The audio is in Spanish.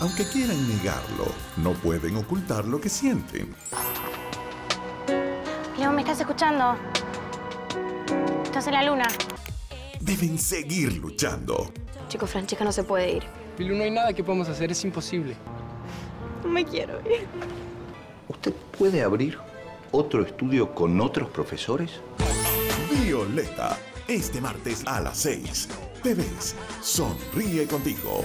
Aunque quieran negarlo, no pueden ocultar lo que sienten. Leo, ¿me estás escuchando? Estás en la luna. Deben seguir luchando. Chico, Francesca no se puede ir. Pilu, no hay nada que podamos hacer, es imposible. No me quiero ir. ¿Usted puede abrir otro estudio con otros profesores? Violeta, este martes a las 6. Te ves, sonríe contigo.